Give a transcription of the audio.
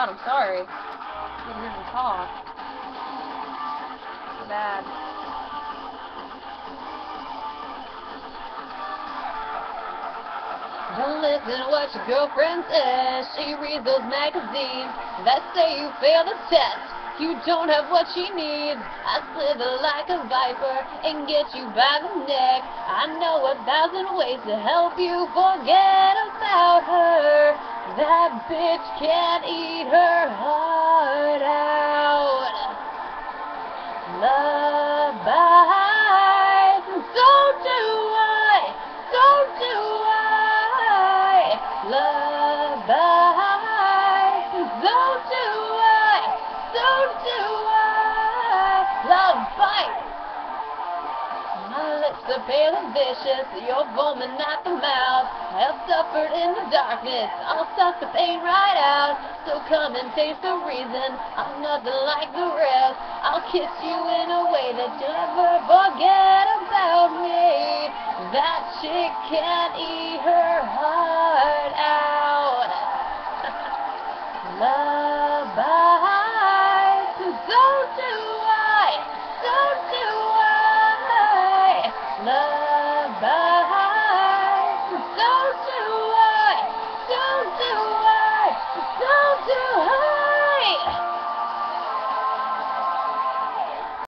god, I'm sorry. I Didn't even talk. So bad. Don't listen to what your girlfriend says. She reads those magazines that say you failed the test. You don't have what she needs. I slither like a viper and get you by the neck. I know a thousand ways to help you forget about her. That bitch can't eat her heart out. Love bites, and so do I, so do I. Love bites, and so do I, so do I. are pale and vicious, you're foaming at the mouth. I've suffered in the darkness, I'll suck the pain right out. So come and taste the reason, I'm nothing like the rest. I'll kiss you in a way that you'll never forget about me. That chick can't eat her Love.